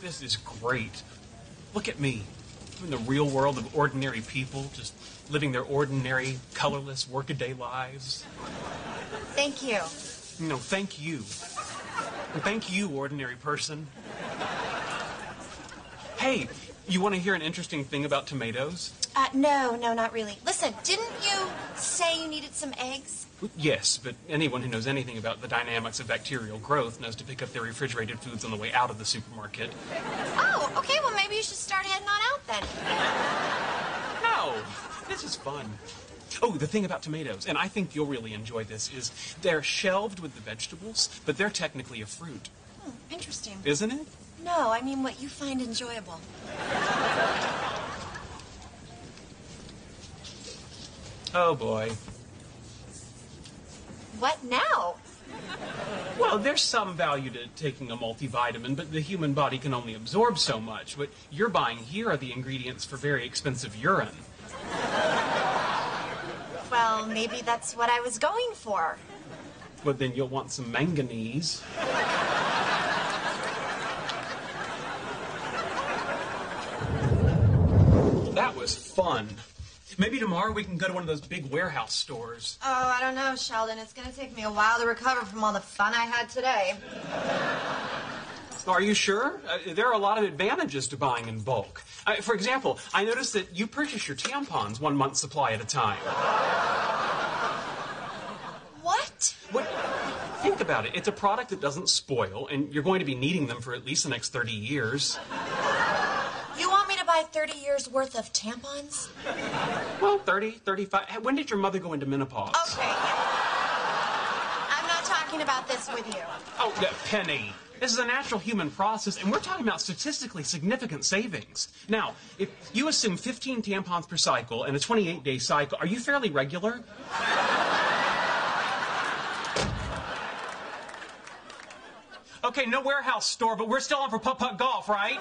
This is great. Look at me. I'm in the real world of ordinary people, just living their ordinary, colorless, workaday lives. Thank you. No, thank you. And thank you, ordinary person. Hey, you want to hear an interesting thing about tomatoes? Uh, no, no, not really. Listen, didn't you say you needed some eggs? Yes, but anyone who knows anything about the dynamics of bacterial growth knows to pick up their refrigerated foods on the way out of the supermarket. Oh, okay, well, maybe you should start heading on out then. No, this is fun. Oh, the thing about tomatoes, and I think you'll really enjoy this, is they're shelved with the vegetables, but they're technically a fruit. Hmm, interesting. Isn't it? No, I mean what you find enjoyable. Oh boy. What now? Well, there's some value to taking a multivitamin, but the human body can only absorb so much. What you're buying here are the ingredients for very expensive urine. Well, maybe that's what I was going for. Well, then you'll want some manganese. That was fun. Maybe tomorrow we can go to one of those big warehouse stores. Oh, I don't know, Sheldon. It's going to take me a while to recover from all the fun I had today. Are you sure? Uh, there are a lot of advantages to buying in bulk. Uh, for example, I noticed that you purchase your tampons one month's supply at a time. What? What? Think about it. It's a product that doesn't spoil, and you're going to be needing them for at least the next 30 years. You want me to buy 30 years worth of tampons? Well, 30, 35. When did your mother go into menopause? Okay. I'm not talking about this with you. Oh, Penny. This is a natural human process, and we're talking about statistically significant savings. Now, if you assume 15 tampons per cycle and a 28 day cycle, are you fairly regular? Okay, no warehouse store, but we're still on for putt putt golf, right?